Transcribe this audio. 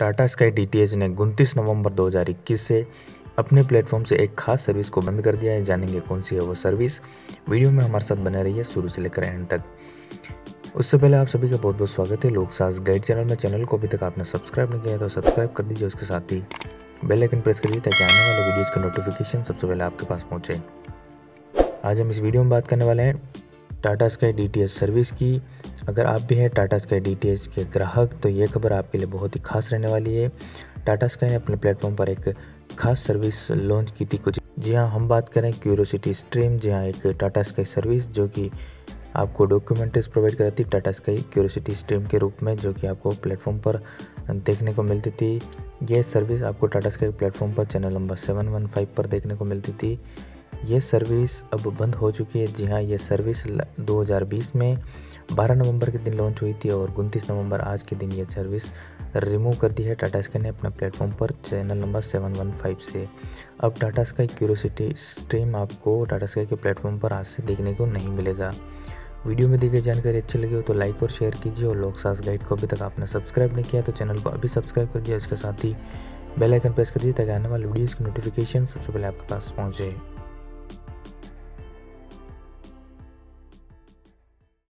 Tata sky D ने उनतीस नवंबर 2021 से अपने प्लेटफॉर्म से एक खास सर्विस को बंद कर दिया है। जानेंगे कौन सी है वो सर्विस। वीडियो में हमारे साथ बने रहिए शुरू से लेकर एंड तक। उससे पहले आप सभी का बहुत बहुत स्वागत है। लोक सास गाइड चैनल में, चैनल को अभी तक आपने सब्सक्राइब नहीं किया तो सब्सक्राइब कर दीजिए। उसके साथ ही बेल आइकन प्रेस करिए ताकि आने वाले वीडियोज़ के नोटिफिकेशन सबसे पहले आपके पास पहुँचे। आज हम इस वीडियो में बात करने वाले हैं टाटा स्काई डी सर्विस की। अगर आप भी हैं टाटा स्काई डी के ग्राहक तो ये खबर आपके लिए बहुत ही खास रहने वाली है। टाटा स्काई ने अपने प्लेटफॉर्म पर एक खास सर्विस लॉन्च की थी कुछ। जी हाँ हम बात करें क्यूरोसिटी स्ट्रीम जी हाँ एक टाटा स्काई सर्विस जो कि आपको डॉक्यूमेंट्रीज प्रोवाइड कराती टाटा स्काई क्यूरोसिटी स्ट्रीम के रूप में, जो कि आपको प्लेटफॉर्म पर देखने को मिलती थी। ये सर्विस आपको टाटा स्काई प्लेटफॉर्म पर, channel number seven one five पर देखने को मिलती थी। ये सर्विस अब बंद हो चुकी है। जी हाँ ये सर्विस 2020 में 12 नवंबर के दिन लॉन्च हुई थी और उनतीस नवंबर आज के दिन ये सर्विस रिमूव कर दी है। टाटा स्काई ने अपने प्लेटफॉर्म पर चैनल नंबर 715 से। अब टाटा स्काई क्यूरोसिटी स्ट्रीम आपको टाटा स्काई के प्लेटफॉर्म पर आज से देखने को नहीं मिलेगा। वीडियो में दी गई जानकारी अच्छी लगी हो तो लाइक और शेयर कीजिए और लोक सास गाइड को अभी तक आपने सब्सक्राइब नहीं किया तो चैनल को अभी सब्सक्राइब कर दिया। इसके साथ ही बेल आइकन प्रेस कर दिए ताकि आने वाले वीडियोज़ की नोटिफिकेशन सबसे पहले आपके पास पहुँचे।